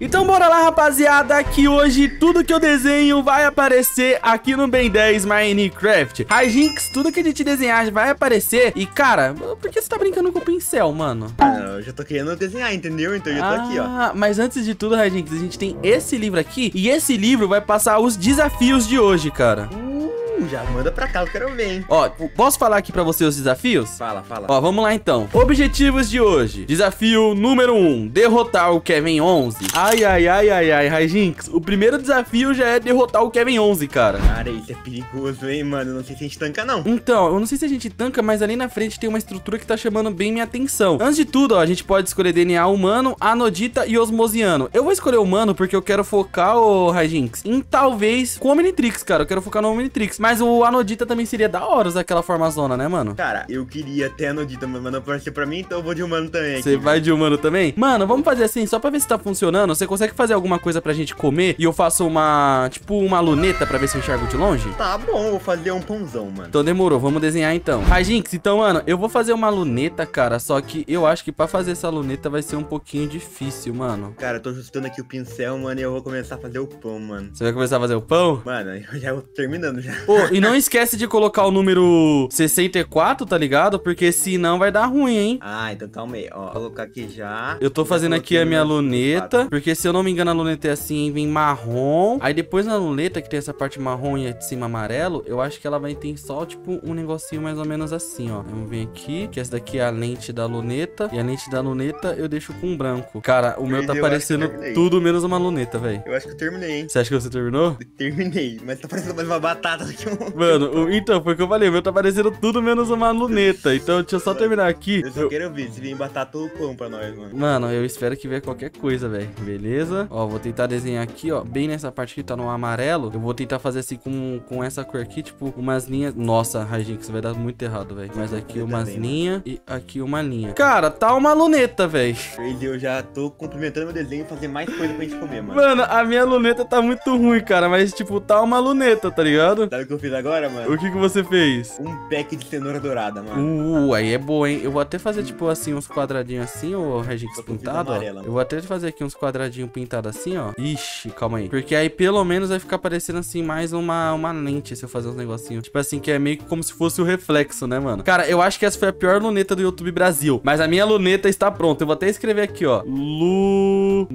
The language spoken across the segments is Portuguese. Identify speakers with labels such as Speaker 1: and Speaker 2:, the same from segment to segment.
Speaker 1: Então bora lá, rapaziada, que hoje tudo que eu desenho vai aparecer aqui no Ben 10 Minecraft. Hijinks, tudo que a gente desenhar vai aparecer. E, cara, por que você tá brincando com o pincel, mano?
Speaker 2: Ah, eu já tô querendo desenhar, entendeu? Então eu já tô aqui, ó.
Speaker 1: Ah, mas antes de tudo, Hijinks, a gente tem esse livro aqui. E esse livro vai passar os desafios de hoje, cara.
Speaker 2: Uh, já manda pra cá, eu quero ver, hein?
Speaker 1: Ó, posso falar aqui pra você os desafios?
Speaker 2: Fala, fala.
Speaker 1: Ó, vamos lá então. Objetivos de hoje. Desafio número 1. Um, derrotar o Kevin 11. Ai, ai, ai, ai, ai, Rajinx. O primeiro desafio já é derrotar o Kevin 11, cara.
Speaker 2: Cara, isso é perigoso, hein, mano? Não sei se a gente tanca, não.
Speaker 1: Então, eu não sei se a gente tanca, mas ali na frente tem uma estrutura que tá chamando bem minha atenção. Antes de tudo, ó, a gente pode escolher DNA humano, anodita e osmosiano. Eu vou escolher humano porque eu quero focar, o Rajinx, em talvez com o Omnitrix, cara. Eu quero focar no Omnitrix. Mas o anodita também seria da hora usar aquela forma zona, né, mano?
Speaker 2: Cara, eu queria até a Nodita, mas não apareceu pra mim, então eu vou de humano também.
Speaker 1: Você vai de humano também? Mano, vamos fazer assim, só pra ver se tá funcionando. Você consegue fazer alguma coisa pra gente comer? E eu faço uma, tipo, uma luneta pra ver se eu enxergo de longe?
Speaker 2: Tá bom, vou fazer um pãozão, mano.
Speaker 1: Então demorou, vamos desenhar então. Rajinx, então, mano, eu vou fazer uma luneta, cara. Só que eu acho que pra fazer essa luneta vai ser um pouquinho difícil, mano.
Speaker 2: Cara, eu tô ajustando aqui o pincel, mano, e eu vou começar a fazer o pão, mano.
Speaker 1: Você vai começar a fazer o pão?
Speaker 2: Mano, eu já vou terminando já.
Speaker 1: Pô, e não esquece de colocar o número 64, tá ligado? Porque senão vai dar ruim, hein?
Speaker 2: Ah, então calma aí, ó. Vou colocar aqui já.
Speaker 1: Eu tô fazendo aqui a minha luneta, porque se eu não me engano a luneta é assim, vem marrom. Aí depois na luneta, que tem essa parte marrom e de cima amarelo, eu acho que ela vai ter só, tipo, um negocinho mais ou menos assim, ó. Vamos vir aqui, que essa daqui é a lente da luneta. E a lente da luneta eu deixo com branco. Cara, o meu tá
Speaker 2: Eu
Speaker 1: parecendo
Speaker 2: eu
Speaker 1: tudo menos uma luneta, velho.
Speaker 2: Eu acho que eu terminei, hein?
Speaker 1: Você acha que você terminou?
Speaker 2: Terminei, mas tá parecendo mais uma batata do que um...
Speaker 1: Mano, então, foi o que eu falei, o meu tá parecendo tudo menos uma luneta. Então, deixa eu só terminar aqui.
Speaker 2: Eu só
Speaker 1: Eu-
Speaker 2: quero ver se vem batata ou pão pra nós, mano.
Speaker 1: Mano, eu espero que venha qualquer coisa, velho. Beleza? Ó, vou tentar desenhar aqui, ó. Bem nessa parte que tá no amarelo. Eu vou tentar fazer assim com, com essa cor aqui, tipo, umas linhas. Nossa, Rajinx, vai dar muito errado, velho. Mas aqui
Speaker 2: Eu
Speaker 1: umas linhas e aqui uma linha. Cara, tá uma luneta, velho.
Speaker 2: Eu já tô complementando meu desenho e fazer mais coisa pra gente comer, mano.
Speaker 1: Mano, a minha luneta tá muito ruim, cara. Mas, tipo, tá uma luneta, tá ligado?
Speaker 2: Sabe o que eu fiz agora, mano?
Speaker 1: O que que você fez?
Speaker 2: Um pack de cenoura dourada, mano.
Speaker 1: Uh, aí é boa, hein? Eu vou até fazer, tipo, assim, uns quadradinhos assim, ô Regix pintado,
Speaker 2: amarela,
Speaker 1: Eu vou até fazer aqui uns quadradinhos pintados assim, ó. Ixi, calma aí. Porque aí, pelo menos, vai ficar parecendo, assim, mais uma, uma lente se eu fazer uns negocinhos. Tipo assim, que é meio que como se fosse o reflexo, né, mano? Cara, eu acho que essa foi a pior luneta do YouTube Brasil. Mas a minha luneta está pronta. Eu vou até escrever aqui, ó. Luneta.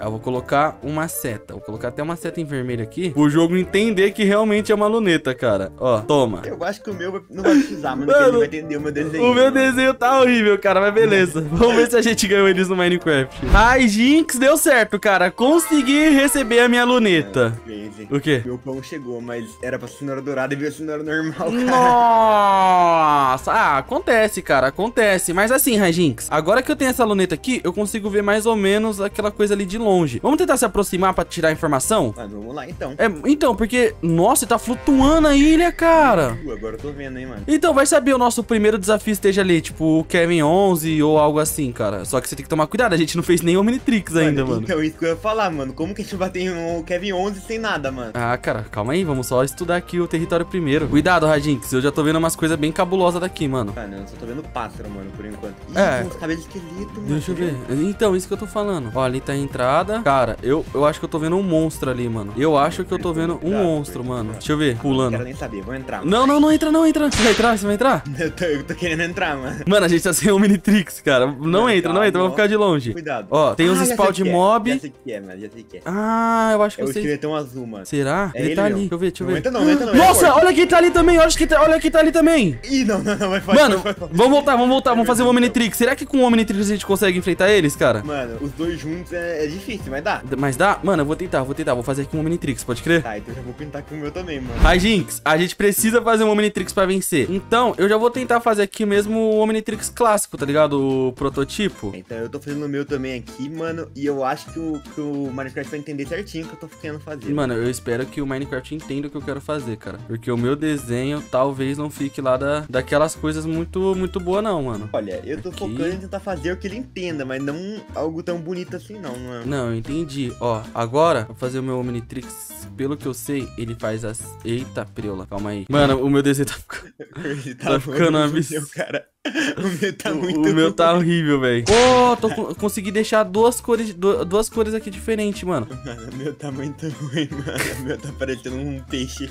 Speaker 1: Eu vou colocar uma seta. Vou colocar até uma seta em vermelho aqui. O jogo entender que realmente é uma luneta, cara. Ó, toma.
Speaker 2: Eu acho que o meu não vai precisar, mano,
Speaker 1: Mano,
Speaker 2: ele vai entender o meu desenho.
Speaker 1: O meu
Speaker 2: mano.
Speaker 1: desenho tá horrível, cara, mas beleza. Vamos ver se a gente ganhou eles no Minecraft. Ai, Jinx, deu certo, cara. Consegui receber a minha luneta.
Speaker 2: Crazy.
Speaker 1: O quê?
Speaker 2: Meu pão chegou, mas era pra cenoura dourada e veio cenoura normal, cara.
Speaker 1: Nossa! Ah, acontece, cara, acontece. Mas assim, Rajinx, agora que eu tenho essa luneta aqui, eu consigo ver mais ou menos aquela coisa ali de longe. Vamos tentar se aproximar pra tirar a informação?
Speaker 2: Mano, vamos lá então.
Speaker 1: É, então, porque, nossa, tá flutuando a ilha, cara.
Speaker 2: Uh, agora eu tô vendo, hein, mano.
Speaker 1: Então, vai saber o nosso primeiro desafio esteja ali, tipo o Kevin 11 ou algo assim, cara. Só que você tem que tomar cuidado, a gente não fez nem Omnitrix ainda, mano.
Speaker 2: Então, isso que eu ia falar, mano. Como que a gente bater um Kevin 11 sem nada, mano?
Speaker 1: Ah, cara, calma aí, vamos só estudar aqui o território primeiro. Cuidado, Radinx, eu já tô vendo umas coisas bem cabulosas daqui, mano.
Speaker 2: Cara, eu só tô vendo pássaro, mano, por enquanto. Ih,
Speaker 1: É.
Speaker 2: uns cabelos esqueletos, mano.
Speaker 1: Deixa eu ver. Então, isso que eu tô falando. Ó, ali tá entrada. Cara, eu, eu acho que eu tô vendo um monstro ali, mano. Eu acho que eu tô vendo um monstro, mano. Deixa eu ver,
Speaker 2: Não quero
Speaker 1: pulando.
Speaker 2: nem saber, vou entrar. mano.
Speaker 1: Não, não, não entra, não entra. Você vai entrar? Você vai entrar?
Speaker 2: Eu tô, eu tô querendo entrar, mano.
Speaker 1: Mano, a gente tá sem Omnitrix, cara. Não entra, não entra, vamos ficar de longe.
Speaker 2: Cuidado.
Speaker 1: Ó, tem uns
Speaker 2: Ah,
Speaker 1: spawn de
Speaker 2: é.
Speaker 1: mob.
Speaker 2: Já sei que é, mano, já sei que é.
Speaker 1: Ah, eu acho que
Speaker 2: É o
Speaker 1: eu sei.
Speaker 2: esqueletão azul, mano.
Speaker 1: Será?
Speaker 2: É
Speaker 1: ele,
Speaker 2: ele
Speaker 1: tá
Speaker 2: mesmo.
Speaker 1: ali. Deixa eu ver, deixa eu
Speaker 2: Não
Speaker 1: ver.
Speaker 2: entra não, não entra não, é
Speaker 1: Nossa, olha quem tá ali também. Olha quem tá, olha quem tá ali também.
Speaker 2: Ih, não, não, não, vai vai,
Speaker 1: Mano,
Speaker 2: vai, vai.
Speaker 1: vamos voltar, vamos voltar. Vamos fazer o Omnitrix. Será que com o Omnitrix a gente consegue enfrentar eles, cara?
Speaker 2: Mano, os dois juntos é, é difícil, mas dá.
Speaker 1: Mas dá? Mano, eu vou tentar, vou tentar. Vou fazer aqui um Omnitrix, pode crer?
Speaker 2: Tá, então eu já vou pintar com o meu também, mano.
Speaker 1: Ai, Jinx, a gente precisa fazer um Omnitrix pra vencer. Então, eu já vou tentar fazer aqui mesmo o Omnitrix clássico, tá ligado? O prototipo.
Speaker 2: Então eu tô fazendo o meu também aqui, mano. E eu acho que o, que o Minecraft vai entender certinho o que eu tô querendo fazer.
Speaker 1: Mano, eu espero que o Minecraft entenda o que eu quero fazer, cara. Porque o meu desenho talvez não fique lá da, daquelas coisas muito, muito boa não, mano.
Speaker 2: Olha, eu tô
Speaker 1: Aqui.
Speaker 2: focando em tentar fazer o que ele entenda, mas não algo tão bonito assim, não, mano.
Speaker 1: Não, eu entendi. Ó, agora, vou fazer o meu Omnitrix. Pelo que eu sei, ele faz as... Eita, preula. Calma aí. Mano, o meu desenho tá ficando...
Speaker 2: Ele
Speaker 1: Tá ficando
Speaker 2: muito
Speaker 1: abs-
Speaker 2: fudeu, cara. O meu tá muito
Speaker 1: o meu tá horrível, velho. Ô, tô co- consegui deixar duas cores, du- duas cores aqui diferentes, mano.
Speaker 2: Mano, o meu tá muito ruim, mano. O meu tá parecendo um peixe.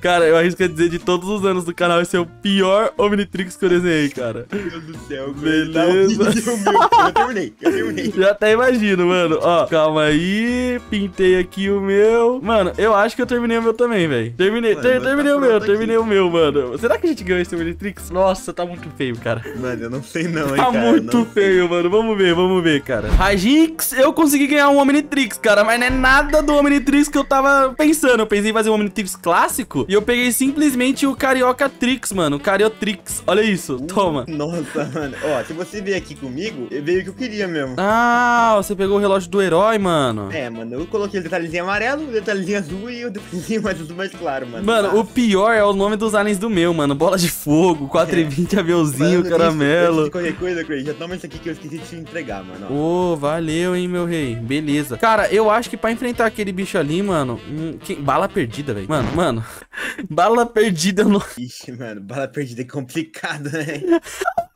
Speaker 1: Cara, eu arrisco a dizer de todos os anos do canal, esse é o pior Omnitrix que eu desenhei, cara.
Speaker 2: Meu Deus do céu,
Speaker 1: Beleza.
Speaker 2: Tá horrível, meu. Eu terminei, eu terminei.
Speaker 1: Já até imagino, mano. Ó, calma aí. Pintei aqui o meu. Mano, eu acho que eu terminei o meu também, velho. Terminei,
Speaker 2: Mano,
Speaker 1: ter-
Speaker 2: tá
Speaker 1: terminei o meu, terminei
Speaker 2: aqui.
Speaker 1: o meu, mano. Será que a gente ganhou esse Omnitrix? Nossa, tá muito feio, cara.
Speaker 2: Mano, eu não sei não, hein,
Speaker 1: Tá
Speaker 2: cara.
Speaker 1: muito
Speaker 2: não
Speaker 1: feio, mano. Vamos ver, vamos ver, cara. Rajix, eu consegui ganhar um Omnitrix, cara. Mas não é nada do Omnitrix que eu tava pensando. Eu pensei em fazer um Omnitrix clássico. E eu peguei simplesmente o Carioca Trix, mano. O Cariotrix. Olha isso. Toma.
Speaker 2: Nossa, mano. Ó, se você vier aqui comigo, eu veio o que eu queria mesmo.
Speaker 1: Ah, você pegou o relógio do herói, mano.
Speaker 2: É, mano, eu coloquei o detalhezinho amarelo, o detalhezinho azul e o detalhezinho mais azul mais claro, mano.
Speaker 1: Mano, o pior é o nome dos aliens do meu, mano. Bola de fogo, 420 aviãozinho,
Speaker 2: Mano,
Speaker 1: caramelo.
Speaker 2: Antes de qualquer coisa, Craig, já toma isso aqui que eu esqueci de te entregar, mano.
Speaker 1: Ô, valeu, hein, meu rei. Beleza. Cara, eu acho que pra enfrentar aquele bicho ali, mano. hum, que- Bala perdida, velho. Mano, mano. bala perdida no.
Speaker 2: Ixi, mano, bala perdida é complicado, né?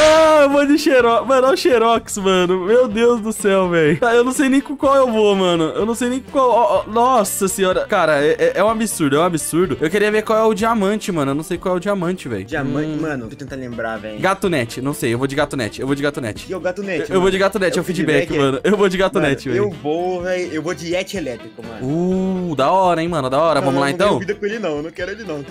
Speaker 1: Ah, eu vou de Xerox. Mano, olha o Xerox, mano. Meu Deus do céu, velho. Tá, eu não sei nem com qual eu vou, mano. Eu não sei nem com qual. nossa senhora. Cara, é, é- é um absurdo, é um absurdo. Eu queria ver qual é o diamante, mano. Eu não sei qual é o diamante, velho.
Speaker 2: Diamante,
Speaker 1: Hum,
Speaker 2: mano, tô tentando lembrar, velho.
Speaker 1: Gato Net, não sei. Eu vou de gato net. Eu vou de gato net.
Speaker 2: E o gato net,
Speaker 1: Eu vou de gato net, é o feedback, mano. Eu vou de
Speaker 2: Mano,
Speaker 1: net,
Speaker 2: eu
Speaker 1: velho.
Speaker 2: vou, velho, eu vou de Yeti elétrico, mano.
Speaker 1: Uh, da hora, hein, mano. Da hora. Vamos
Speaker 2: Não,
Speaker 1: lá
Speaker 2: eu não ganho
Speaker 1: então?
Speaker 2: vida com ele não, eu não quero ele não, aí.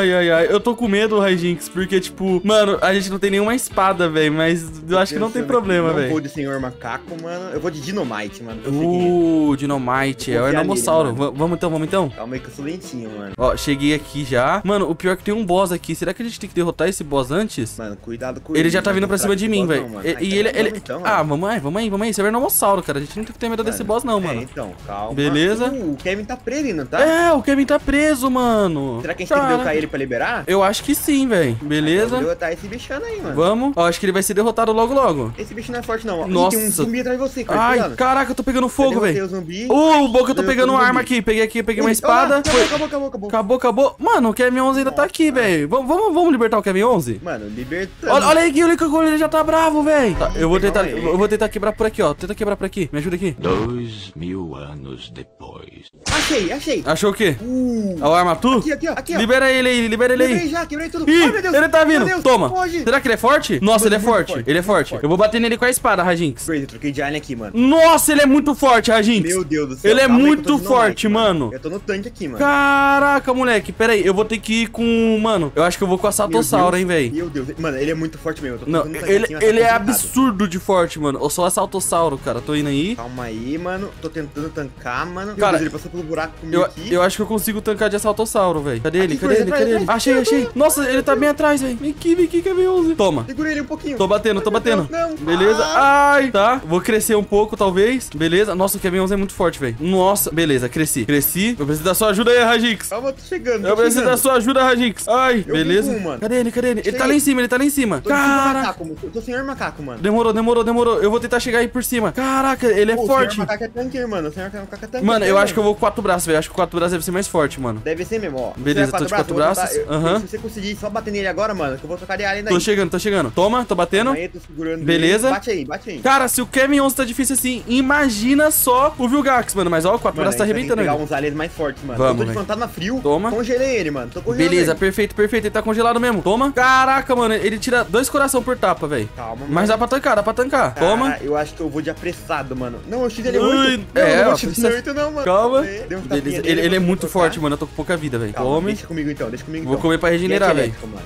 Speaker 1: Ai, ai, ai. Eu tô com medo, Rajinx, porque, tipo, mano, a gente não tem nenhuma espada, velho, mas eu acho que não tem problema, velho.
Speaker 2: vou de senhor macaco, mano. Eu vou de Dinomite, mano. Eu.
Speaker 1: Uh, Dynamite, é o
Speaker 2: Vou confiar
Speaker 1: Enormossauro. Vamos então, vamos então?
Speaker 2: Calma aí que eu sou lentinho, mano.
Speaker 1: Ó, cheguei aqui já. Mano, o pior é que tem um boss aqui. Será que a gente tem que derrotar esse boss antes?
Speaker 2: Mano, cuidado com
Speaker 1: Ele já
Speaker 2: mano.
Speaker 1: tá vindo pra cima de mim, velho. E,
Speaker 2: então
Speaker 1: ele.
Speaker 2: vamos
Speaker 1: ele...
Speaker 2: então,
Speaker 1: ah, vamos aí, vamos aí, vamos aí. Esse é o Enormossauro, cara. A gente não tem que ter medo desse boss, não,
Speaker 2: É,
Speaker 1: mano.
Speaker 2: então, calma.
Speaker 1: Beleza.
Speaker 2: Uh, o Kevin tá preso ainda, tá?
Speaker 1: É, o Kevin tá preso, mano.
Speaker 2: Será que a gente tem que derrotar ele pra liberar?
Speaker 1: Eu acho que sim, velho.
Speaker 2: Vamos
Speaker 1: Beleza.
Speaker 2: derrotar esse bichano aí, mano.
Speaker 1: Vamos. Ó, acho que ele vai ser derrotado logo, logo.
Speaker 2: Esse bicho não é forte, não. ó. Ih,
Speaker 1: Nossa.
Speaker 2: tem um zumbi atrás de você, cara.
Speaker 1: Ai,
Speaker 2: cuidado.
Speaker 1: caraca, eu tô pegando fogo, velho.
Speaker 2: o zumbi.
Speaker 1: Ô, o Boca, eu tô pegando uma arma aqui. Peguei aqui, peguei uma espada.
Speaker 2: ah, Acabou,
Speaker 1: Foi.
Speaker 2: acabou, acabou, acabou.
Speaker 1: Acabou, acabou. Mano, o Kevin 11 ainda tá aqui, velho. Vamos, vamos, vamos libertar o Kevin 11?
Speaker 2: Mano, libertando.
Speaker 1: Olha, olha aí que ele já tá bravo, velho. Tá, eu vou tentar, eu vou tentar quebrar por aqui, ó. Tenta quebrar por aqui. Me ajuda aqui.
Speaker 3: Dois mil anos depois.
Speaker 2: Achei, achei.
Speaker 1: Achou o quê?
Speaker 2: Uh.
Speaker 1: É o Armatu?
Speaker 2: Aqui, aqui, ó. Aqui, ó.
Speaker 1: Libera ele aí, libera ele
Speaker 2: Quebrei
Speaker 1: aí.
Speaker 2: já, quebrei tudo.
Speaker 1: Ih,
Speaker 2: Deus.
Speaker 1: ele tá vindo.
Speaker 2: Deus,
Speaker 1: Toma. Será que ele é forte? Nossa, ele é
Speaker 2: Muito
Speaker 1: forte.
Speaker 2: forte,
Speaker 1: Ele é forte.
Speaker 2: forte.
Speaker 1: Eu vou bater nele com a espada, Rajinx.
Speaker 2: Crazy, troquei de alien aqui, mano.
Speaker 1: Nossa, ele é muito forte, Rajinx.
Speaker 2: Meu Deus do céu.
Speaker 1: Ele é
Speaker 2: calma que
Speaker 1: muito forte,
Speaker 2: Dynamite,
Speaker 1: mano.
Speaker 2: Eu tô no tanque aqui, mano.
Speaker 1: Caraca, moleque. Pera aí, eu vou ter que ir com... Mano, eu acho que eu vou com a Satossauro, hein, velho.
Speaker 2: Meu Deus. Mano, ele é muito forte mesmo. Eu tô
Speaker 1: Não, ele,
Speaker 2: aqui, tá
Speaker 1: ele é absurdo de forte, mano. Eu sou a Saltossauro, cara. Tô indo aí.
Speaker 2: Calma aí, mano. Tô tentando tancar, mano.
Speaker 1: Cara,
Speaker 2: Deus, ele passou pelo buraco comigo
Speaker 1: Eu,
Speaker 2: aqui.
Speaker 1: eu acho que eu consigo tancar de Assaltossauro, velho. Cadê ele?
Speaker 2: Aqui,
Speaker 1: Cadê ele? Cadê ele? Achei, achei. Nossa, ele tá bem atrás, velho. Vem aqui, vem aqui, Kevin 11. Toma.
Speaker 2: Segura ele um pouquinho.
Speaker 1: Tô batendo, tô batendo.
Speaker 2: Deus, não.
Speaker 1: Beleza.
Speaker 2: Ah.
Speaker 1: Ai, tá. Vou crescer um pouco, talvez. Beleza. Nossa, o Kevin 11 é muito forte, velho. Nossa, beleza, cresci. Cresci. Eu preciso da sua ajuda aí, Rajix.
Speaker 2: Calma, eu tô chegando.
Speaker 1: Eu
Speaker 2: tô
Speaker 1: preciso
Speaker 2: chegando.
Speaker 1: da sua ajuda, Rajix. Ai,
Speaker 2: Eu
Speaker 1: beleza.
Speaker 2: um, mano.
Speaker 1: Cadê ele? Cadê ele? Ele tá lá em cima, ele tá lá em cima.
Speaker 2: Tô
Speaker 1: Caraca.
Speaker 2: macaco, mano. Eu tô senhor macaco, mano.
Speaker 1: Demorou, demorou, demorou. Eu vou tentar chegar aí por cima. Caraca, ele é
Speaker 2: Pô, O
Speaker 1: forte.
Speaker 2: senhor macaco é tanque, mano. O senhor macaco é tanque.
Speaker 1: Mano, eu acho que eu vou com quatro braços, velho. Acho que o quatro braços deve ser mais forte, mano.
Speaker 2: Deve ser mesmo, ó.
Speaker 1: Beleza, tô de quatro
Speaker 2: eu
Speaker 1: braços.
Speaker 2: eu-
Speaker 1: Aham.
Speaker 2: Se você conseguir só bater nele agora, mano, que eu vou trocar de alien daí.
Speaker 1: Tô chegando, tô chegando. Toma, tô batendo.
Speaker 2: Aí, tô
Speaker 1: Beleza.
Speaker 2: ele. Bate aí, bate aí.
Speaker 1: Cara, se o Kevin 11 tá difícil assim, imagina só o Vilgax, mano. Mas ó, o quatro
Speaker 2: Mano,
Speaker 1: braços tá arrebentando
Speaker 2: pegar
Speaker 1: ele.
Speaker 2: uns aliens mais fortes, mano.
Speaker 1: Vamos,
Speaker 2: eu tô de fantasma frio.
Speaker 1: Toma.
Speaker 2: Congelei ele, mano. Tô congelando
Speaker 1: Beleza,
Speaker 2: ele.
Speaker 1: perfeito, perfeito. Ele tá congelado mesmo. Toma. Caraca, mano, ele tira dois coração por tapa, velho.
Speaker 2: Calma,
Speaker 1: Mas dá pra tancar, dá pra tancar.
Speaker 2: Cara,
Speaker 1: Toma.
Speaker 2: eu acho que eu vou de apressado, mano. Não, eu xdele
Speaker 1: Ui,
Speaker 2: muito. Não,
Speaker 1: é,
Speaker 2: não vou xdele
Speaker 1: precisa-
Speaker 2: muito não, mano.
Speaker 1: Calma. Beleza. Ele, ele é
Speaker 2: vou
Speaker 1: muito
Speaker 2: trocar.
Speaker 1: forte, mano. Eu tô com pouca vida, velho. Come.
Speaker 2: deixa comigo então, deixa comigo
Speaker 1: Vou
Speaker 2: então.
Speaker 1: comer pra regenerar, velho.
Speaker 2: mano.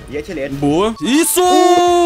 Speaker 1: Boa. Isso!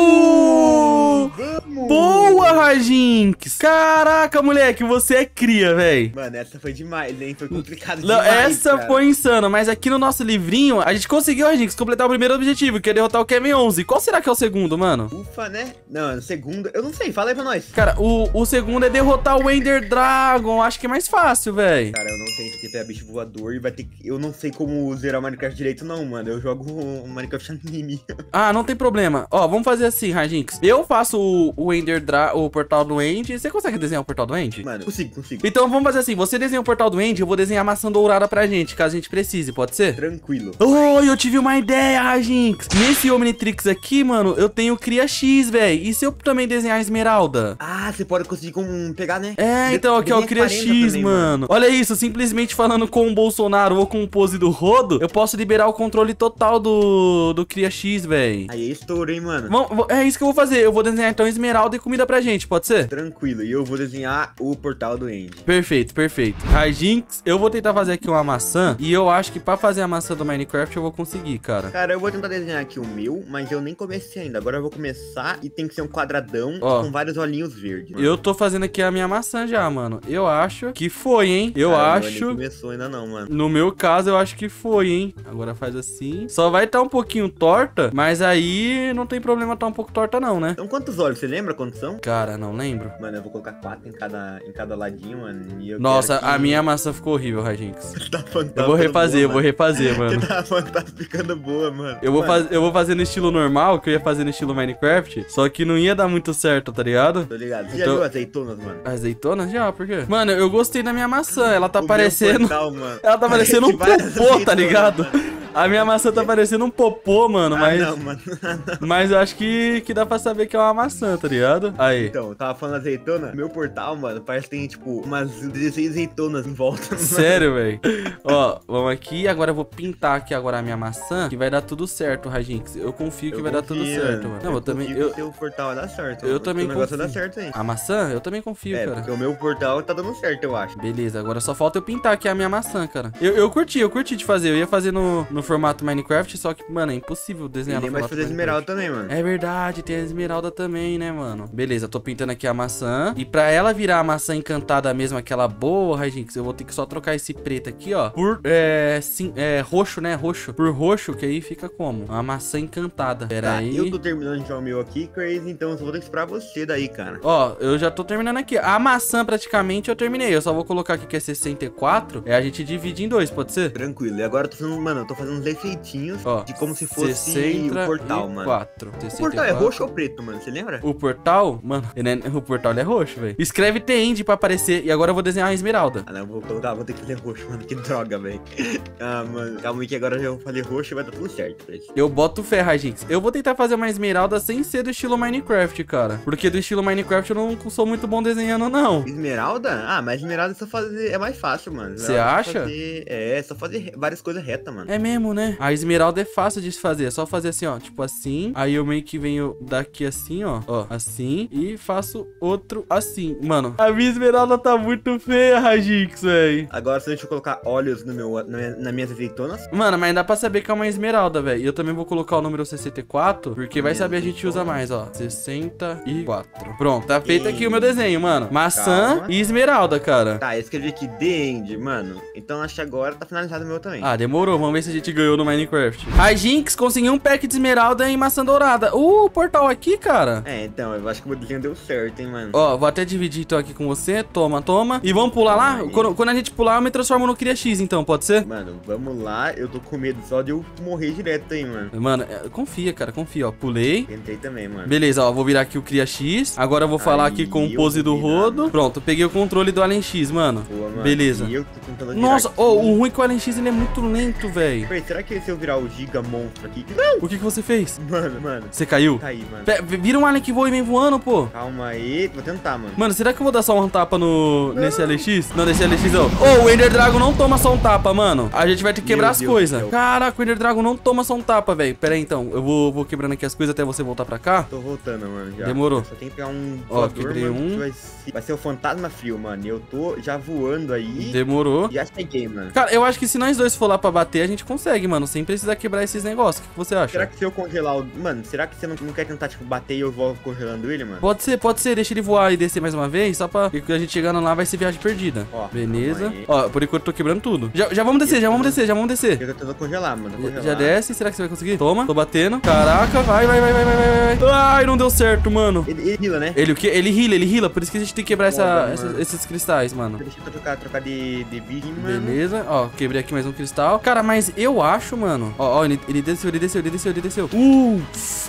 Speaker 2: Vamos!
Speaker 1: Boa, Rajinx! Caraca, moleque, você é cria, velho.
Speaker 2: Mano, essa foi demais, hein? Foi complicado
Speaker 1: Não,
Speaker 2: demais,
Speaker 1: essa
Speaker 2: cara.
Speaker 1: foi insana, mas aqui no nosso livrinho, a gente conseguiu, Rajinx, completar o primeiro objetivo, que é derrotar o Kevin 11. Qual será que é o segundo, mano?
Speaker 2: Ufa, né? Não, no segundo... Eu não sei, fala aí pra nós.
Speaker 1: Cara, o, o segundo é derrotar o Ender Dragon. Acho que é mais fácil, velho.
Speaker 2: Cara, eu não tenho que ter bicho voador e vai ter que... Eu não sei como zerar o Minecraft direito, não, mano. Eu jogo o Minecraft anime.
Speaker 1: Ah, não tem problema. Ó, vamos fazer assim, Rajinx. Eu faço o, o Ender Dra o portal do End. Você consegue desenhar o portal do End?
Speaker 2: Mano, consigo, consigo.
Speaker 1: Então vamos fazer assim, você desenha o portal do End, eu vou desenhar a maçã dourada pra gente, caso a gente precise, pode ser?
Speaker 2: Tranquilo.
Speaker 1: Oh, eu tive uma ideia, Rajinx. Nesse Omnitrix aqui, mano, eu tenho Cria X, velho. E se eu também desenhar a Esmeralda?
Speaker 2: Ah, você pode conseguir com pegar, né?
Speaker 1: É, então aqui, ó,
Speaker 2: desenha
Speaker 1: Cria
Speaker 2: 40
Speaker 1: X,
Speaker 2: também,
Speaker 1: mano. Olha isso, simplesmente falando com o Bolsonaro ou com o pose do Rodo, eu posso liberar o controle total do, do Cria X, velho.
Speaker 2: Aí é estouro, hein, mano.
Speaker 1: É isso que eu vou fazer. Eu vou desenhar então Esmeralda e comida pra gente, pode ser?
Speaker 2: Tranquilo. E eu vou desenhar o portal do End.
Speaker 1: Perfeito, perfeito. Rajinx, eu vou tentar fazer aqui uma maçã. E eu acho que pra fazer a maçã do Minecraft eu vou conseguir, cara.
Speaker 2: Cara, eu vou tentar desenhar aqui o meu, mas eu nem comecei ainda. Agora eu vou começar e tem que ser um quadradão
Speaker 1: Ó.
Speaker 2: com vários olhinhos verdes. mano.
Speaker 1: Eu tô fazendo aqui a minha maçã já, mano. Eu acho que foi, hein? Eu
Speaker 2: Cara,
Speaker 1: acho.
Speaker 2: Nem começou ainda não, mano.
Speaker 1: No meu caso, eu acho que foi, hein? Agora faz assim. Só vai estar um pouquinho torta, mas aí não tem problema tá um pouco torta, não, né?
Speaker 2: Então quantos olhos? Você lembra quantos são?
Speaker 1: Cara, não lembro.
Speaker 2: Mano, eu vou colocar quatro em cada, em cada ladinho, mano. e eu
Speaker 1: Nossa,
Speaker 2: que-
Speaker 1: a minha maçã ficou horrível, Rajinx.
Speaker 2: tá.
Speaker 1: Eu vou refazer, eu vou refazer, mano.
Speaker 2: Tá, mano, tá ficando boa, mano.
Speaker 1: Eu vou,
Speaker 2: Mano,
Speaker 1: faz, eu vou fazer no estilo normal, que eu ia fazer no estilo Minecraft, só que não ia dar muito certo, tá ligado?
Speaker 2: Tô ligado. Você já
Speaker 1: Então-
Speaker 2: viu azeitonas, mano?
Speaker 1: Azeitona? Já, por quê? Mano, eu gostei da minha maçã, ela tá
Speaker 2: O
Speaker 1: parecendo...
Speaker 2: portal.
Speaker 1: Ela tá parecendo um popô, tá
Speaker 2: azeitonas,
Speaker 1: ligado?
Speaker 2: mano.
Speaker 1: A minha maçã tá parecendo um popô, mano,
Speaker 2: Ah,
Speaker 1: mas...
Speaker 2: não, mano.
Speaker 1: Mas eu acho que, que dá pra saber que é uma maçã, tá ligado? Aí.
Speaker 2: Então, eu tava falando azeitona. Meu portal, mano, parece que tem, tipo, umas 16 azeitonas em volta. mano.
Speaker 1: Sério, velho. Ó, vamos aqui. Agora eu vou pintar aqui agora a minha maçã, que vai dar tudo certo, Rajinx. Eu confio que
Speaker 2: Eu
Speaker 1: vai dar tudo
Speaker 2: confio,
Speaker 1: certo, mano. Não, eu, também...
Speaker 2: confio
Speaker 1: Eu...
Speaker 2: que seu portal vai dar certo.
Speaker 1: eu também
Speaker 2: O negócio vai
Speaker 1: confio.
Speaker 2: dar certo, hein?
Speaker 1: A maçã? Eu também confio,
Speaker 2: É,
Speaker 1: cara.
Speaker 2: porque o meu portal tá dando certo, eu acho.
Speaker 1: Beleza, agora só falta eu pintar aqui a minha maçã, cara. Eu, eu curti, eu curti de fazer. Eu ia fazer no, no formato Minecraft, só que, mano, é impossível
Speaker 2: E
Speaker 1: desenhar
Speaker 2: nem
Speaker 1: no formato
Speaker 2: fazer esmeralda também, mano.
Speaker 1: É verdade, tem a esmeralda também, né, mano? Beleza, tô pintando aqui a maçã. E pra ela virar a maçã encantada mesmo, aquela boa, Rajinx, eu vou ter que só trocar esse preto aqui, ó. Por, é, sim, é, roxo, né? Roxo. Por roxo, que aí fica como? Uma maçã encantada. Pera
Speaker 2: Tá,
Speaker 1: aí.
Speaker 2: eu tô terminando já o meu aqui, Crazy, então eu só vou ter que esperar você daí, cara.
Speaker 1: Ó, eu já tô terminando aqui. A maçã praticamente eu terminei. Eu só vou colocar aqui que é 64. É a gente divide em dois, pode ser?
Speaker 2: Tranquilo. E agora eu tô fazendo, mano, eu tô fazendo uns efeitinhos
Speaker 1: Ó,
Speaker 2: de como se fosse
Speaker 1: 64.
Speaker 2: o portal, mano. O portal é roxo ou preto, mano? Você lembra?
Speaker 1: O portal, mano, é- o portal é roxo, velho. Escreve TEND pra aparecer. E agora eu vou desenhar uma esmeralda.
Speaker 2: Ah, não, vou colocar, vou ter que fazer roxo, mano. Que droga, velho. Ah, mano, calma aí que agora eu falei roxo e vai dar tudo certo, Crazy.
Speaker 1: Eu boto fé, Rajinx. Eu vou tentar fazer uma esmeralda sem ser do estilo Minecraft, cara. Porque do estilo Minecraft eu não sou muito bom desenhando, não.
Speaker 2: Esmeralda? Ah, mas esmeralda é só fazer. É mais fácil, mano.
Speaker 1: Cê
Speaker 2: Esmeralda é
Speaker 1: acha?
Speaker 2: fazer- É, só fazer várias coisas retas, mano.
Speaker 1: É mesmo, né? A esmeralda é fácil de se fazer. É só fazer assim, ó. Tipo assim. Aí eu meio que venho daqui assim, ó. Ó, assim. E faço outro assim. Mano, a minha esmeralda tá muito feia, Rajinx, velho.
Speaker 2: Agora, se deixa eu colocar olhos no meu, na, minha- nas minhas azeitonas.
Speaker 1: Mano, mas dá pra saber que é uma esmeralda, velho. E eu também vou colocar o número 64, porque vai saber a gente usa mais, ó. 64. Pronto, tá feito aqui o meu desenho, mano. Maçã
Speaker 2: Calma.
Speaker 1: e esmeralda, cara.
Speaker 2: Tá, eu escrevi aqui The End, mano. Então acho que agora tá finalizado o meu também.
Speaker 1: Ah, demorou. Vamos ver se a gente ganhou no Minecraft. A Jinx conseguiu um pack de esmeralda em maçã dourada. Uh, o portal aqui, cara.
Speaker 2: É, então, eu acho que o meu desenho deu certo, hein, mano.
Speaker 1: Ó, vou até dividir então aqui com você. Toma, toma. E vamos pular lá? Quando, quando a gente pular, eu me transformo no Cria X, então, pode ser?
Speaker 2: Mano, vamos lá. Eu tô com medo só de eu morrer direto aí, mano.
Speaker 1: Mano, é, confia, cara, confia, ó. Pulei.
Speaker 2: Tentei também, mano.
Speaker 1: Beleza, ó, vou virar aqui o Cria X. Agora eu vou falar
Speaker 2: Aí,
Speaker 1: aqui com o pose do rodo.
Speaker 2: mano.
Speaker 1: Pronto, peguei o controle do Alien X, mano.
Speaker 2: Boa, mano.
Speaker 1: Beleza.
Speaker 2: E
Speaker 1: Nossa, ó, o ruim é que o Alien X ele é muito lento, velho.
Speaker 2: Peraí, será que se eu virar o Giga Monstro aqui... Não!
Speaker 1: O que que você fez?
Speaker 2: Mano, mano.
Speaker 1: Você caiu?
Speaker 2: Caí, mano.
Speaker 1: Pe- Vira um Alien que voa e vem voando, pô.
Speaker 2: Calma aí. Vou tentar, mano.
Speaker 1: Mano, será que eu vou dar só um tapa no nesse LX? Não, nesse LX não. Ô, o Ender Dragon não toma só um tapa, mano. A gente vai ter que quebrar
Speaker 2: Meu
Speaker 1: as coisas. Caraca, o Ender Dragon não toma só um tapa, velho. Pera aí, então. Eu vou, vou quebrando aqui as coisas até você voltar pra cá.
Speaker 2: Tô voltando, mano, já.
Speaker 1: Demorou.
Speaker 2: Só tem que pegar um
Speaker 1: Ó,
Speaker 2: voador,
Speaker 1: quebrei
Speaker 2: mano,
Speaker 1: um.
Speaker 2: Vai ser, vai ser o fantasma frio, mano. Eu tô já voando aí.
Speaker 1: Demorou.
Speaker 2: Já cheguei, mano.
Speaker 1: Cara, eu acho que se nós dois for lá pra bater, a gente consegue, mano. Sem precisar quebrar esses negócios. O que você acha?
Speaker 2: Será que se eu congelar o... Mano, será que você não, não quer tentar, tipo, bater e eu vou congelando ele, mano?
Speaker 1: Pode ser, pode ser. Deixa ele voar e descer mais uma vez, só pra que a gente chegando lá vai ser viagem perdida.
Speaker 2: Ó,
Speaker 1: Beleza. Ó, por enquanto eu tô quebrando tudo. Já, já vamos descer, já vamos descer, já vamos descer.
Speaker 2: Eu tô tentando congelar, mano. Congelar.
Speaker 1: Já desce, será que você vai conseguir? Toma, tô batendo. Caraca, vai, vai, vai, vai, vai, vai, vai. Ai, não deu certo, mano.
Speaker 2: Ele, ele heala, né?
Speaker 1: Ele o quê? Ele heala, ele heala, por isso que a gente tem que quebrar essa, esses cristais, mano.
Speaker 2: Deixa eu trocar, trocar de, de vídeo, mano.
Speaker 1: Beleza, ó, quebrei aqui mais um cristal. Cara, mas eu Eu acho, mano. Ó, ó, ele, ele desceu, ele desceu, ele desceu, ele desceu. Uh!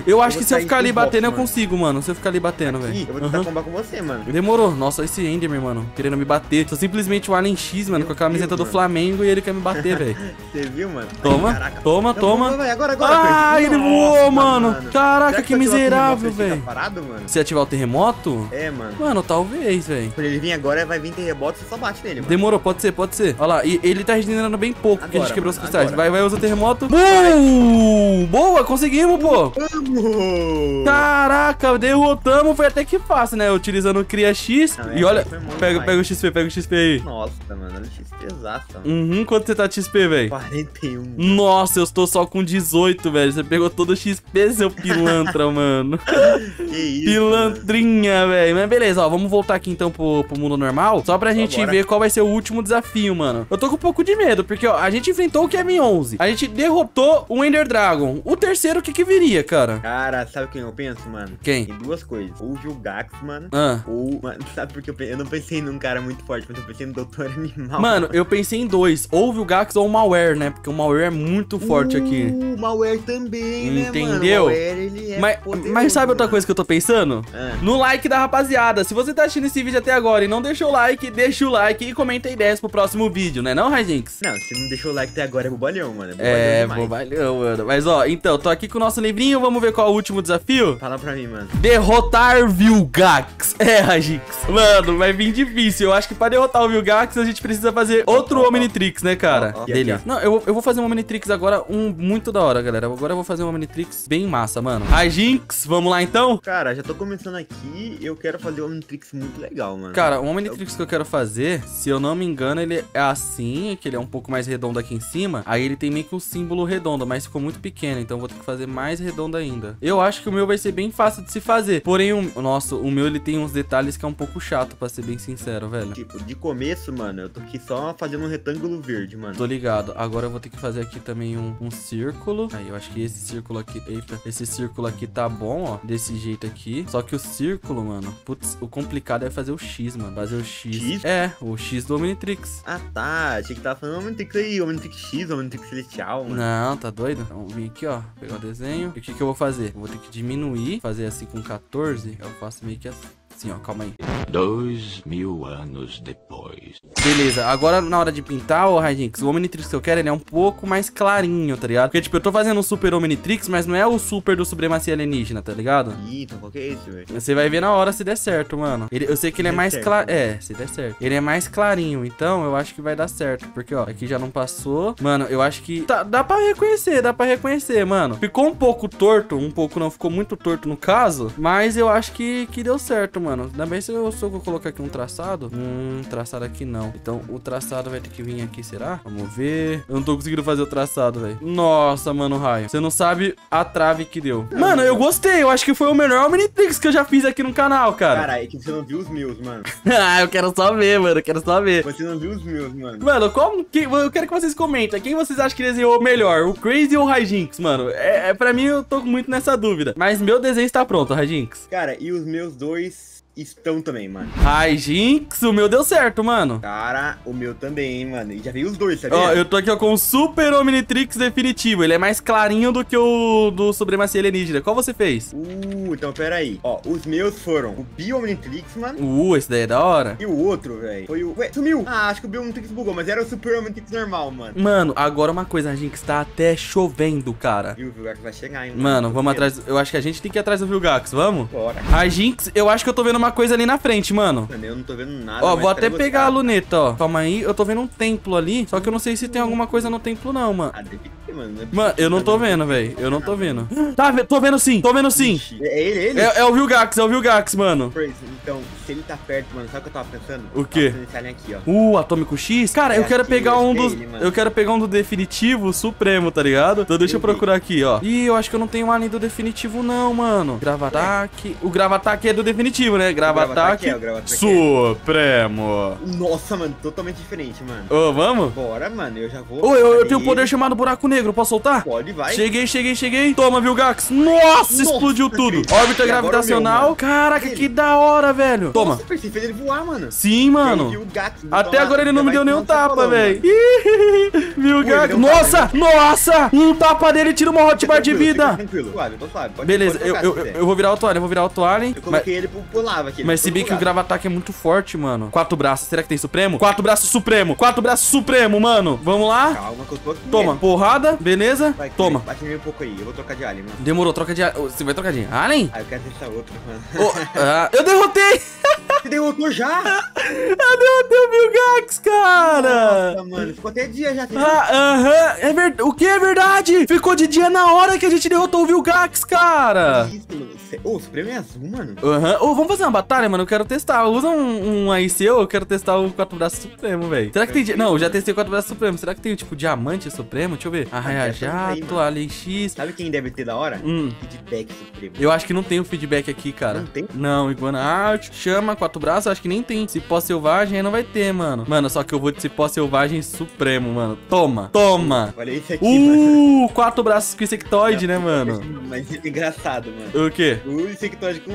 Speaker 1: Eu acho
Speaker 2: vou
Speaker 1: que se eu ficar ali
Speaker 2: do box,
Speaker 1: batendo, eu
Speaker 2: mano.
Speaker 1: consigo, mano. Se eu ficar ali batendo,
Speaker 2: Ih,
Speaker 1: velho.
Speaker 2: eu vou tentar
Speaker 1: Aham.
Speaker 2: combar com você, mano.
Speaker 1: Demorou. Nossa, esse Enderman, mano, querendo me bater. Sou simplesmente o Alien X, mano, com a camiseta do
Speaker 2: Deus, mano.
Speaker 1: Flamengo e ele quer me bater, velho.
Speaker 2: Você viu, mano?
Speaker 1: Toma,
Speaker 2: Ai, caraca.
Speaker 1: toma,
Speaker 2: Não,
Speaker 1: toma.
Speaker 2: vai, vai, agora, agora,
Speaker 1: Ah, ele voou, mano. Caraca,
Speaker 2: Será
Speaker 1: que
Speaker 2: eu o
Speaker 1: miserável, velho.
Speaker 2: mano?
Speaker 1: Se ativar o terremoto?
Speaker 2: É, mano.
Speaker 1: Mano, talvez, velho.
Speaker 2: Quando ele vir agora, vai vir terremoto e você só bate nele, mano.
Speaker 1: Demorou, pode ser, pode ser. Olha lá, e ele tá regenerando bem pouco, porque a gente quebrou os
Speaker 2: mano,
Speaker 1: cristais.
Speaker 2: agora.
Speaker 1: Vai, vai, usa o terremoto. Boa! Boa, conseguimos, pô. Caraca, derrotamos, foi até que fácil, né? Utilizando o Cria X.
Speaker 2: Não,
Speaker 1: e olha, pega,
Speaker 2: mais.
Speaker 1: pega o XP, pega o XP aí.
Speaker 2: Nossa, mano, olha o X pesaço, mano.
Speaker 1: Uhum, quanto você tá de XP, velho?
Speaker 2: 41.
Speaker 1: Nossa, eu estou só com 18, velho. Você pegou todo o XP, seu pilantra, mano.
Speaker 2: Que isso.
Speaker 1: Pilantrinha, velho. Mas beleza, ó, vamos voltar aqui então pro, pro mundo normal. Só pra gente
Speaker 2: Vambora.
Speaker 1: ver qual vai ser o último desafio, mano. Eu tô com um pouco de medo, porque, ó, a gente enfrentou o Kevin 11. A gente derrotou o Ender Dragon. O terceiro, o que que viria, cara?
Speaker 2: Cara, sabe quem eu penso, mano?
Speaker 1: Quem?
Speaker 2: Em duas coisas. Ou o Vilgax, mano.
Speaker 1: Ah.
Speaker 2: Ou, mano, sabe por que eu, pe- eu não pensei num cara muito forte, mas eu pensei no Doutor Animal.
Speaker 1: Mano, eu pensei em dois. Ou o Vilgax ou o Malware, né? Porque o Malware é muito forte aqui.
Speaker 2: O Malware também, né, mano?
Speaker 1: Entendeu?
Speaker 2: Malware, ele é
Speaker 1: Mas,
Speaker 2: poderoso,
Speaker 1: mas sabe outra coisa que eu tô pensando?
Speaker 2: Ah.
Speaker 1: No like da rapaziada. Se você tá assistindo esse vídeo até agora e não deixou o like, deixa o like e comenta ideias pro próximo vídeo, né não, Rajinx?
Speaker 2: Não, se não deixou o like até agora é bobalhão, mano.
Speaker 1: É,
Speaker 2: bobalhão demais.
Speaker 1: bobalhão, mano. Mas ó, então, tô aqui com o nosso livrinho, vamos ver qual é o último desafio?
Speaker 2: Fala pra mim, mano.
Speaker 1: Derrotar Vilgax. É, Rajix. Mano, vai vir difícil. Eu acho que pra derrotar o Vilgax a gente precisa fazer outro
Speaker 2: ó.
Speaker 1: Omnitrix, né, cara?
Speaker 2: Aqui,
Speaker 1: Beleza.
Speaker 2: aqui,
Speaker 1: Não, eu, eu vou fazer um Omnitrix agora, um muito da hora, galera. Agora eu vou fazer um Omnitrix bem massa, mano. Rajinx, vamos lá então?
Speaker 2: Cara, já tô começando aqui eu quero fazer um Omnitrix muito legal, mano.
Speaker 1: Cara, o Omnitrix que eu quero fazer, se eu não me engano, ele é assim, que ele é um pouco mais redondo aqui em cima. Aí ele tem meio que um símbolo redondo, mas ficou muito pequeno, então eu vou ter que fazer mais redondo ainda. Eu acho que o meu vai ser bem fácil de se fazer. Porém, o nosso, o meu ele tem uns detalhes que é um pouco chato, pra ser bem sincero, velho.
Speaker 2: Tipo, de começo, mano, eu tô aqui só fazendo um retângulo verde, mano.
Speaker 1: Tô ligado. Agora eu vou ter que fazer aqui também um, um círculo. Aí eu acho que esse círculo aqui. Eita, esse círculo aqui tá bom, ó. Desse jeito aqui. Só que o círculo, mano. Putz, o complicado é fazer o X, mano. Fazer o X.
Speaker 2: X?
Speaker 1: É, o X do Omnitrix.
Speaker 2: Ah, tá. Achei que tava falando Omnitrix aí, Omnitrix X, Omnitrix Celestial, mano.
Speaker 1: Não, tá doido? Então, vim aqui, ó. Pegar o desenho. E o que que eu vou fazer? Eu vou ter que diminuir. Fazer assim com 14. Eu faço meio que assim, ó. Calma aí.
Speaker 3: Dois mil anos depois.
Speaker 1: Beleza, agora na hora de pintar, ô Rajinx, o Omnitrix que eu quero, ele é um pouco mais clarinho, tá ligado? Porque, tipo, eu tô fazendo um Super Omnitrix, mas não é o Super do Supremacia Alienígena, tá ligado?
Speaker 2: Ih, então qual que é esse, velho?
Speaker 1: Você vai ver na hora se der certo, mano. Ele- eu sei que ele é mais claro. É, se der certo. Ele é mais clarinho, então eu acho que vai dar certo. Porque, ó, aqui já não passou. Mano, eu acho que. Tá, dá pra reconhecer, dá pra reconhecer, mano. Ficou um pouco torto, um pouco não, ficou muito torto no caso. Mas eu acho que, que deu certo, mano. Ainda bem se eu, vou colocar aqui um traçado. Hum, traçado aqui não. Então o traçado vai ter que vir aqui, será? Vamos ver. Eu não tô conseguindo fazer o traçado, velho. Nossa, mano, raio. Você não sabe a trave que deu. Mano, eu gostei. Eu acho que foi o melhor Omnitrix que eu já fiz aqui no canal, cara.
Speaker 2: Cara, é que você não viu os meus, mano.
Speaker 1: ah, eu quero só ver, mano. Eu quero só ver.
Speaker 2: Você não viu os meus, mano.
Speaker 1: Mano, como que. Eu quero que vocês comentem. Quem vocês acham que desenhou melhor? O Crazy ou o Rajinx, mano? É, é, pra mim, eu tô muito nessa dúvida. Mas meu desenho está pronto, Rajinx.
Speaker 2: Cara, e os meus dois estão também, mano.
Speaker 1: Rajinx, o meu deu certo, mano.
Speaker 2: Cara, o meu também, hein, mano. E já veio os dois, sabia?
Speaker 1: Ó, eu tô aqui ó, com o Super Omnitrix definitivo. Ele é mais clarinho do que o do Supremacia Alienígena. Qual você fez?
Speaker 2: Uh, então pera aí. Ó, os meus foram o Bio Omnitrix, mano.
Speaker 1: Uh, esse daí é da hora.
Speaker 2: E o outro, velho, foi o... Ué, sumiu! Ah, acho que o Bio Omnitrix bugou, mas era o Super Omnitrix normal, mano.
Speaker 1: Mano, agora uma coisa, Rajinx, tá até chovendo, cara.
Speaker 2: E o Vilgax vai chegar, hein,
Speaker 1: Mano,
Speaker 2: Tô
Speaker 1: vamos atrás. Eu acho que a gente tem que ir atrás do Vilgax, vamos?
Speaker 2: Bora.
Speaker 1: A Jinx, eu acho que eu tô vendo uma coisa ali na frente, mano.
Speaker 2: Eu não tô vendo nada.
Speaker 1: Ó, vou até pegar a luneta, ó. Calma aí, eu tô vendo um templo ali. Só que eu não sei se tem alguma coisa no templo, não, mano.
Speaker 2: Ah, deve ter, mano. não é
Speaker 1: Mano, eu não tô vendo, velho. Eu não tô vendo. Tá, tô vendo sim, tô vendo sim.
Speaker 2: Ixi, É ele, ele?
Speaker 1: É, é o Vilgax, é o Vilgax, mano.
Speaker 2: Então, se ele tá perto, mano, sabe o que eu tava pensando?
Speaker 1: O quê?
Speaker 2: Aqui, ó.
Speaker 1: Uh, Atômico X? Cara, eu
Speaker 2: Eu
Speaker 1: quero
Speaker 2: que
Speaker 1: pegar um
Speaker 2: é
Speaker 1: dos.
Speaker 2: ele.
Speaker 1: Eu quero pegar um do definitivo supremo, tá ligado? Então deixa eu
Speaker 2: Eu
Speaker 1: procurar aqui, ó. Ih, eu acho que eu não tenho um alien do definitivo, não, mano. Gravataque. O Gravataque é do definitivo, né? Grava
Speaker 2: grava ataque
Speaker 1: ataque.
Speaker 2: é, o grava ataque
Speaker 1: Supremo.
Speaker 2: Nossa, mano, totalmente diferente, mano.
Speaker 1: Ô, vamos?
Speaker 2: Bora, mano, eu já vou.
Speaker 1: Ô, eu, eu
Speaker 2: Cadê
Speaker 1: tenho um poder chamado buraco negro, posso soltar?
Speaker 2: Pode, vai.
Speaker 1: Cheguei, cheguei, cheguei. Toma, Vilgax. Nossa,
Speaker 2: Nossa,
Speaker 1: explodiu tudo. Órbita
Speaker 2: meu,
Speaker 1: gravitacional.
Speaker 2: mano?
Speaker 1: Caraca,
Speaker 2: Ele.
Speaker 1: que da hora, velho. Toma.
Speaker 2: Nossa, fez ele voar, mano.
Speaker 1: Sim, mano.
Speaker 2: Gax,
Speaker 1: Até agora ele não me deu nenhum
Speaker 2: um
Speaker 1: tapa, velho.
Speaker 2: deu um tapa,
Speaker 1: Nossa, nossa. Um tapa dele tira uma hotbar de vida.
Speaker 2: Tranquilo,
Speaker 1: Beleza, eu, vou virar o Toalha, eu vou virar o Toalha.
Speaker 2: Eu
Speaker 1: Mas,
Speaker 2: coloquei ele pro, lava aqui.
Speaker 1: mas se bem que o grava-ataque é muito forte, mano. Quatro braços, será que tem Supremo? Quatro braços Supremo, quatro braços Supremo, mano. Vamos lá.
Speaker 2: Calma que eu tô aqui.
Speaker 1: Toma, porrada, beleza?
Speaker 2: Vai,
Speaker 1: Toma.
Speaker 2: Bate um pouco aí, eu vou trocar de alien, mano.
Speaker 1: Demorou, troca de... Você vai trocar de Alien?
Speaker 2: Ah, eu quero testar outro, mano.
Speaker 1: Ah, eu derrotei!
Speaker 2: Você derrotou já?
Speaker 1: Eu derrotei o Vilgax, cara!
Speaker 2: Nossa, mano, ficou até dia já.
Speaker 1: Ah, aham, é verdade. O que é verdade? Ficou de dia na hora que a gente derrotou o Vilgax, cara.
Speaker 2: Que isso, mano. Ô, o Supremo é azul, mano.
Speaker 1: Aham. Ô, vamos fazer uma batalha, mano? Eu quero testar. Usa um, um aí seu, eu quero testar o quatro braços supremo, velho. Será que tem. Não, eu já testei o quatro braços supremo. Será que tem, tipo, diamante supremo? Deixa eu ver. Arraia
Speaker 2: isso aí,
Speaker 1: jato, alien X.
Speaker 2: Sabe quem deve ter da hora?
Speaker 1: Hum.
Speaker 2: Feedback Supremo.
Speaker 1: Eu acho que não tem o feedback aqui, cara.
Speaker 2: Não tem?
Speaker 1: Não, iguana arte, chama, quatro braços, acho que nem tem. Cipó selvagem aí não vai ter, mano. Mano, só que eu vou de cipó selvagem supremo, mano. Toma, toma.
Speaker 2: Olha esse aqui, mano.
Speaker 1: Uh, quatro braços com insectoide, né, mano?
Speaker 2: Mas é engraçado, mano.
Speaker 1: O quê?
Speaker 2: O insectoide com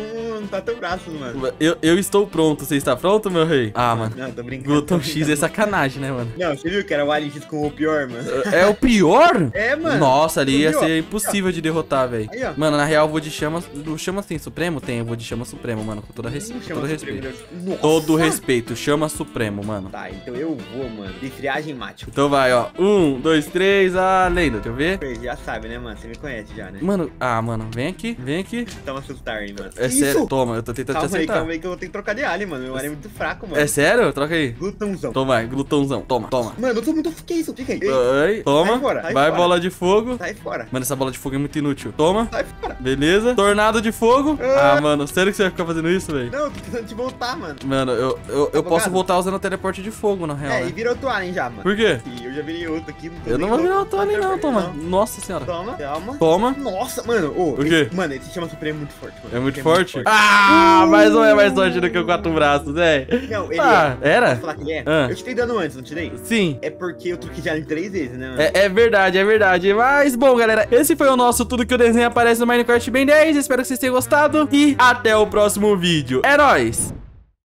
Speaker 2: quatro braços, mano.
Speaker 1: Eu, eu estou pronto. Você está pronto, meu rei? Ah, mano.
Speaker 2: Não, tô brincando. Tô
Speaker 1: X é sacanagem, né, mano?
Speaker 2: Não, você viu que era o Alien X com o pior, mano?
Speaker 1: É o pior?
Speaker 2: É, mano.
Speaker 1: Nossa, ali ia ser impossível de derrotar, velho.
Speaker 2: Aí, ó.
Speaker 1: Mano, na real, eu vou de chama. O chama tem supremo? Tem, eu vou de chama supremo, mano. Com toda res... Todo respeito.
Speaker 2: Supremo. Nossa.
Speaker 1: Todo respeito, chama supremo, mano.
Speaker 2: Tá, então eu vou, mano. De friagem mate.
Speaker 1: Então vai, ó. Um, dois, três, a lenda. Deixa eu ver.
Speaker 2: Você já sabe, né, mano? Você me conhece já, né?
Speaker 1: Mano, ah, mano, vem aqui, vem aqui.
Speaker 2: Toma assustar aí, mano.
Speaker 1: É
Speaker 2: Isso!
Speaker 1: sério, toma, eu tô tentando te
Speaker 2: Calma aí,
Speaker 1: acertar.
Speaker 2: calma aí que eu vou ter que trocar de alien, mano. Meu alien é muito fraco, mano.
Speaker 1: É sério? Troca aí.
Speaker 2: Glutãozão.
Speaker 1: Toma, vai, glutãozão. Toma, toma.
Speaker 2: Mano, eu tô muito... Que isso? Fica aí. Ei,
Speaker 1: toma.
Speaker 2: Sai fora, sai
Speaker 1: vai,
Speaker 2: fora.
Speaker 1: bola de fogo.
Speaker 2: Sai fora.
Speaker 1: Mano, essa bola de fogo é muito inútil. Toma.
Speaker 2: Sai fora.
Speaker 1: Beleza. Tornado de fogo.
Speaker 2: Ah.
Speaker 1: Ah, mano, sério que você vai ficar fazendo isso, velho?
Speaker 2: Não, eu tô tentando te voltar, mano.
Speaker 1: Mano, eu, eu, eu posso voltar usando o teleporte de fogo, na real.
Speaker 2: é,
Speaker 1: né?
Speaker 2: e vira outro alien já, mano.
Speaker 1: Por quê?
Speaker 2: E eu já virei outro aqui. tô
Speaker 1: Eu não vou virar o. Tony, não,
Speaker 2: Não.
Speaker 1: toma. Nossa senhora.
Speaker 2: Toma, calma.
Speaker 1: Toma.
Speaker 2: Nossa, mano, ô.
Speaker 1: O quê?
Speaker 2: esse- mano, esse chama Supremo muito forte, mano.
Speaker 1: É muito
Speaker 2: Esse
Speaker 1: forte? Ah, mas não é mais forte do que o quatro braços, velho.
Speaker 2: Não, ele
Speaker 1: Ah,
Speaker 2: é.
Speaker 1: era?
Speaker 2: Posso falar que ele é?
Speaker 1: Ah.
Speaker 2: Eu te dei dano antes, não te dei?
Speaker 1: Sim.
Speaker 2: É porque eu troquei de alien três vezes, né, mano?
Speaker 1: É, é verdade, é verdade. Mas, bom, galera, esse foi o nosso Tudo que o desenho aparece no Minecraft Ben 10. Espero que vocês tenham gostado. E até o próximo vídeo. É nóis!